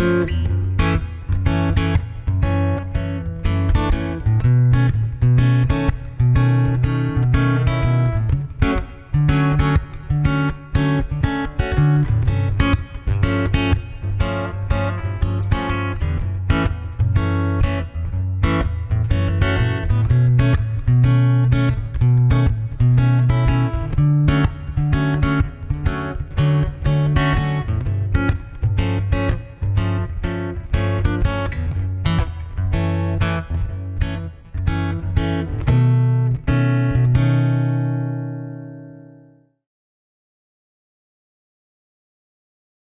Música